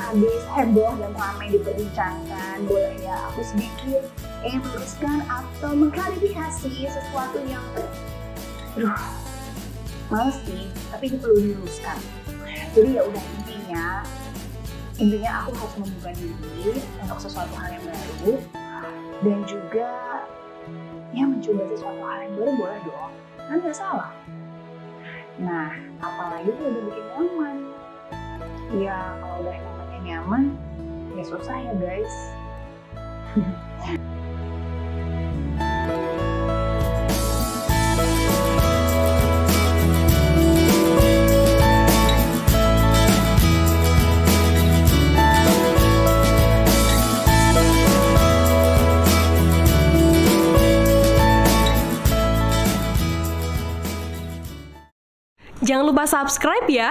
lagi heboh dan ramai diperbincangkan, boleh ya aku sedikit ingin meluruskan atau mengklarifikasi sesuatu yang aduh males sih, tapi ini perlu diluruskan. Jadi ya udah intinya intinya aku harus membuka diri untuk sesuatu hal yang baru. Dan juga ya mencoba sesuatu hal yang baru boleh dong kan nggak salah. Nah apalagi kalau udah bikin nyaman. Ya kalau udah namanya nyaman ya susah ya guys Jangan lupa subscribe ya.